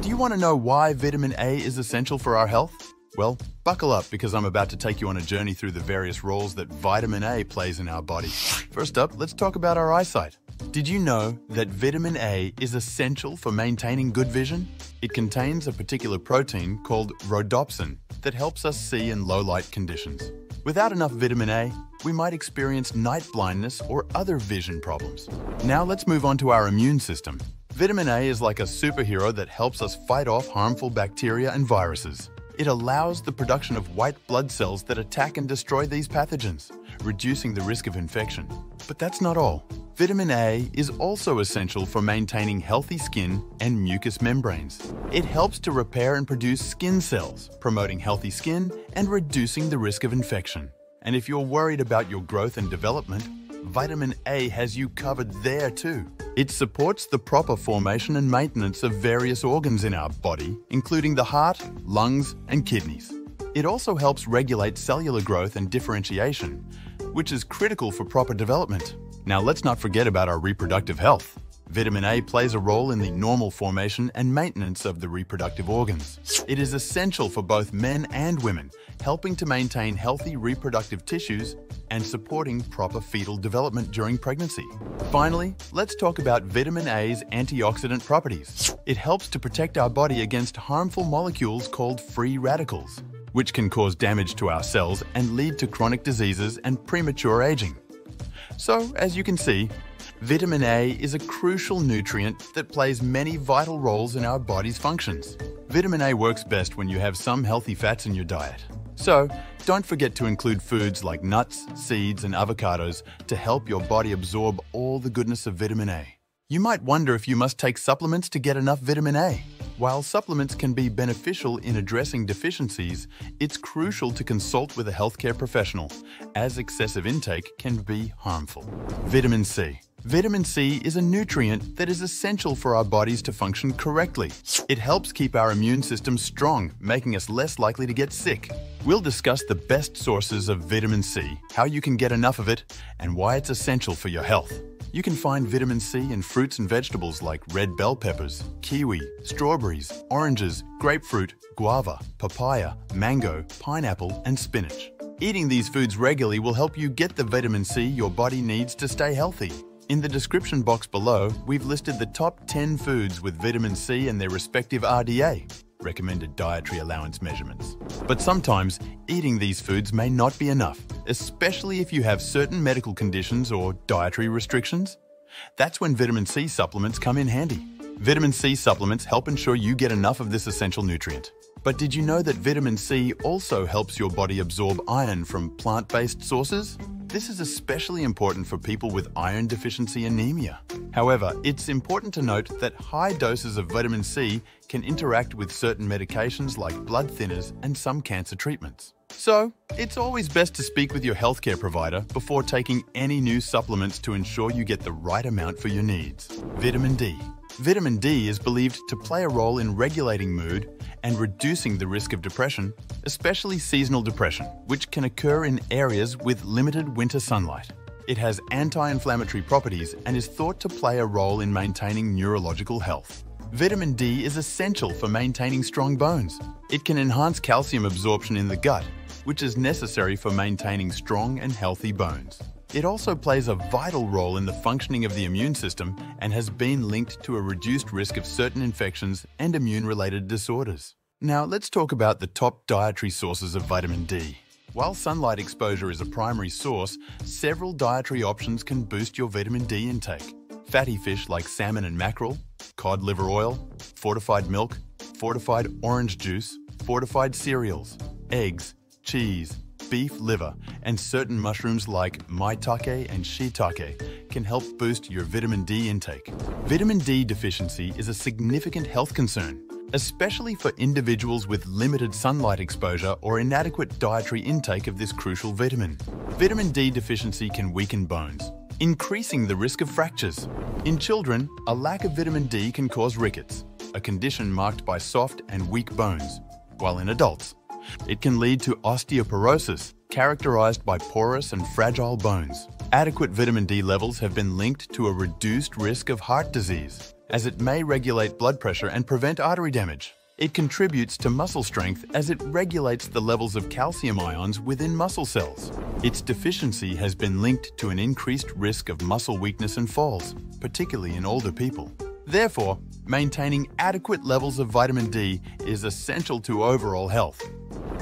Do you want to know why vitamin A is essential for our health? Well, buckle up because I'm about to take you on a journey through the various roles that vitamin A plays in our body. First up, let's talk about our eyesight. Did you know that vitamin A is essential for maintaining good vision? It contains a particular protein called rhodopsin that helps us see in low light conditions. Without enough vitamin A, we might experience night blindness or other vision problems. Now let's move on to our immune system. Vitamin A is like a superhero that helps us fight off harmful bacteria and viruses. It allows the production of white blood cells that attack and destroy these pathogens, reducing the risk of infection. But that's not all. Vitamin A is also essential for maintaining healthy skin and mucous membranes. It helps to repair and produce skin cells, promoting healthy skin and reducing the risk of infection. And if you're worried about your growth and development, vitamin A has you covered there too. It supports the proper formation and maintenance of various organs in our body, including the heart, lungs, and kidneys. It also helps regulate cellular growth and differentiation, which is critical for proper development. Now let's not forget about our reproductive health. Vitamin A plays a role in the normal formation and maintenance of the reproductive organs. It is essential for both men and women, helping to maintain healthy reproductive tissues and supporting proper fetal development during pregnancy. Finally, let's talk about vitamin A's antioxidant properties. It helps to protect our body against harmful molecules called free radicals, which can cause damage to our cells and lead to chronic diseases and premature aging. So, as you can see, Vitamin A is a crucial nutrient that plays many vital roles in our body's functions. Vitamin A works best when you have some healthy fats in your diet. So, don't forget to include foods like nuts, seeds, and avocados to help your body absorb all the goodness of vitamin A. You might wonder if you must take supplements to get enough vitamin A. While supplements can be beneficial in addressing deficiencies, it's crucial to consult with a healthcare professional, as excessive intake can be harmful. Vitamin C. Vitamin C is a nutrient that is essential for our bodies to function correctly. It helps keep our immune system strong, making us less likely to get sick. We'll discuss the best sources of vitamin C, how you can get enough of it, and why it's essential for your health. You can find vitamin C in fruits and vegetables like red bell peppers, kiwi, strawberries, oranges, grapefruit, guava, papaya, mango, pineapple, and spinach. Eating these foods regularly will help you get the vitamin C your body needs to stay healthy. In the description box below, we've listed the top 10 foods with vitamin C and their respective RDA, recommended dietary allowance measurements. But sometimes, eating these foods may not be enough, especially if you have certain medical conditions or dietary restrictions. That's when vitamin C supplements come in handy. Vitamin C supplements help ensure you get enough of this essential nutrient. But did you know that vitamin C also helps your body absorb iron from plant-based sources? This is especially important for people with iron deficiency anemia. However, it's important to note that high doses of vitamin C can interact with certain medications like blood thinners and some cancer treatments. So, it's always best to speak with your healthcare provider before taking any new supplements to ensure you get the right amount for your needs. Vitamin D. Vitamin D is believed to play a role in regulating mood and reducing the risk of depression, especially seasonal depression, which can occur in areas with limited winter sunlight. It has anti-inflammatory properties and is thought to play a role in maintaining neurological health. Vitamin D is essential for maintaining strong bones. It can enhance calcium absorption in the gut, which is necessary for maintaining strong and healthy bones. It also plays a vital role in the functioning of the immune system and has been linked to a reduced risk of certain infections and immune-related disorders. Now let's talk about the top dietary sources of vitamin D. While sunlight exposure is a primary source, several dietary options can boost your vitamin D intake. Fatty fish like salmon and mackerel, cod liver oil, fortified milk, fortified orange juice, fortified cereals, eggs, cheese, beef liver, and certain mushrooms like maitake and shiitake can help boost your vitamin D intake. Vitamin D deficiency is a significant health concern, especially for individuals with limited sunlight exposure or inadequate dietary intake of this crucial vitamin. Vitamin D deficiency can weaken bones, increasing the risk of fractures. In children, a lack of vitamin D can cause rickets, a condition marked by soft and weak bones, while in adults, it can lead to osteoporosis, characterized by porous and fragile bones. Adequate vitamin D levels have been linked to a reduced risk of heart disease as it may regulate blood pressure and prevent artery damage. It contributes to muscle strength as it regulates the levels of calcium ions within muscle cells. Its deficiency has been linked to an increased risk of muscle weakness and falls, particularly in older people. Therefore, maintaining adequate levels of vitamin D is essential to overall health.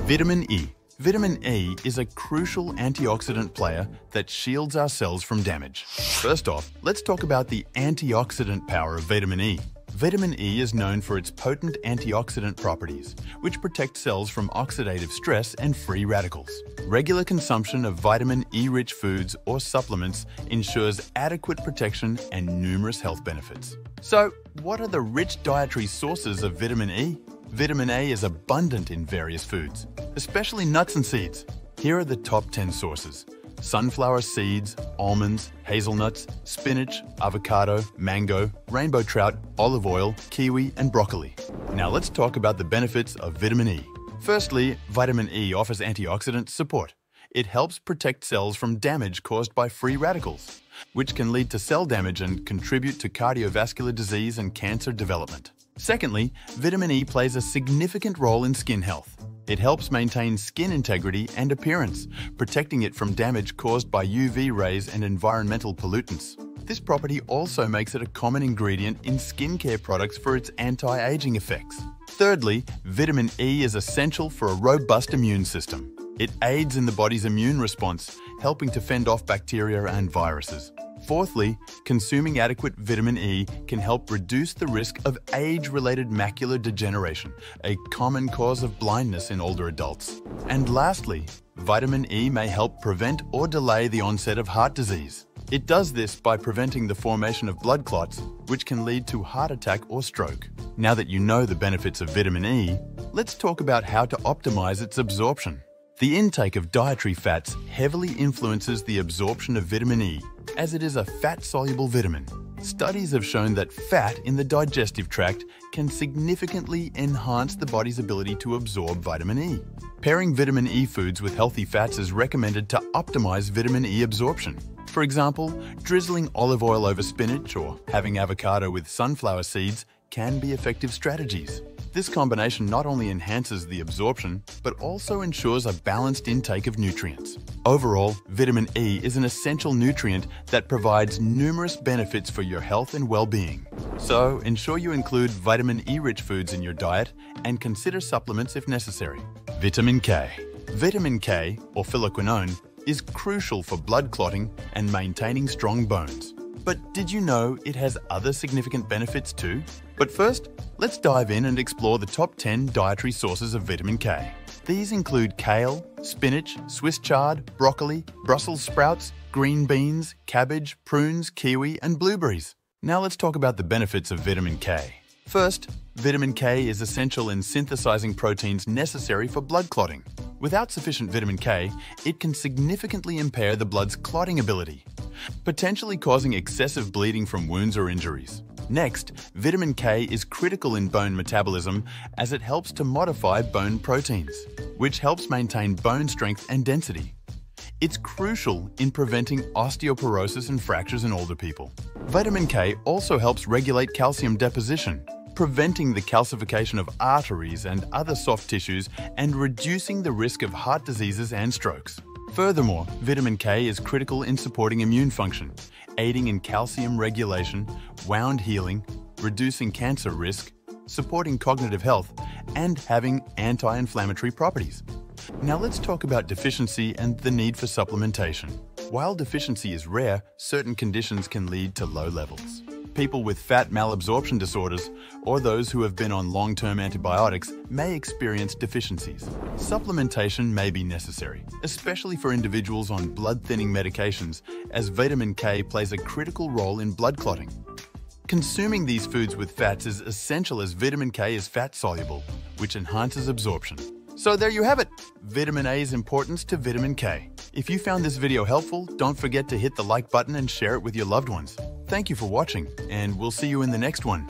Vitamin E. Vitamin E is a crucial antioxidant player that shields our cells from damage. First off, let's talk about the antioxidant power of vitamin E. Vitamin E is known for its potent antioxidant properties, which protect cells from oxidative stress and free radicals. Regular consumption of vitamin E-rich foods or supplements ensures adequate protection and numerous health benefits. So, what are the rich dietary sources of vitamin E? Vitamin A is abundant in various foods, especially nuts and seeds. Here are the top 10 sources sunflower seeds, almonds, hazelnuts, spinach, avocado, mango, rainbow trout, olive oil, kiwi, and broccoli. Now let's talk about the benefits of vitamin E. Firstly, vitamin E offers antioxidant support. It helps protect cells from damage caused by free radicals, which can lead to cell damage and contribute to cardiovascular disease and cancer development. Secondly, vitamin E plays a significant role in skin health. It helps maintain skin integrity and appearance, protecting it from damage caused by UV rays and environmental pollutants. This property also makes it a common ingredient in skincare products for its anti-aging effects. Thirdly, vitamin E is essential for a robust immune system. It aids in the body's immune response, helping to fend off bacteria and viruses. Fourthly, consuming adequate vitamin E can help reduce the risk of age-related macular degeneration, a common cause of blindness in older adults. And lastly, vitamin E may help prevent or delay the onset of heart disease. It does this by preventing the formation of blood clots, which can lead to heart attack or stroke. Now that you know the benefits of vitamin E, let's talk about how to optimize its absorption. The intake of dietary fats heavily influences the absorption of vitamin E, as it is a fat-soluble vitamin. Studies have shown that fat in the digestive tract can significantly enhance the body's ability to absorb vitamin E. Pairing vitamin E foods with healthy fats is recommended to optimize vitamin E absorption. For example, drizzling olive oil over spinach or having avocado with sunflower seeds can be effective strategies. This combination not only enhances the absorption, but also ensures a balanced intake of nutrients. Overall, vitamin E is an essential nutrient that provides numerous benefits for your health and well-being. So, ensure you include vitamin E-rich foods in your diet and consider supplements if necessary. Vitamin K. Vitamin K, or phylloquinone, is crucial for blood clotting and maintaining strong bones. But did you know it has other significant benefits too? But first, let's dive in and explore the top 10 dietary sources of vitamin K. These include kale, spinach, Swiss chard, broccoli, Brussels sprouts, green beans, cabbage, prunes, kiwi, and blueberries. Now let's talk about the benefits of vitamin K. First, vitamin K is essential in synthesizing proteins necessary for blood clotting. Without sufficient vitamin K, it can significantly impair the blood's clotting ability, potentially causing excessive bleeding from wounds or injuries. Next, vitamin K is critical in bone metabolism as it helps to modify bone proteins, which helps maintain bone strength and density. It's crucial in preventing osteoporosis and fractures in older people. Vitamin K also helps regulate calcium deposition, preventing the calcification of arteries and other soft tissues and reducing the risk of heart diseases and strokes. Furthermore, vitamin K is critical in supporting immune function, aiding in calcium regulation, wound healing, reducing cancer risk, supporting cognitive health, and having anti-inflammatory properties. Now let's talk about deficiency and the need for supplementation. While deficiency is rare, certain conditions can lead to low levels people with fat malabsorption disorders or those who have been on long-term antibiotics may experience deficiencies. Supplementation may be necessary, especially for individuals on blood-thinning medications, as vitamin K plays a critical role in blood clotting. Consuming these foods with fats is essential as vitamin K is fat-soluble, which enhances absorption. So there you have it, vitamin A's importance to vitamin K. If you found this video helpful, don't forget to hit the like button and share it with your loved ones. Thank you for watching, and we'll see you in the next one.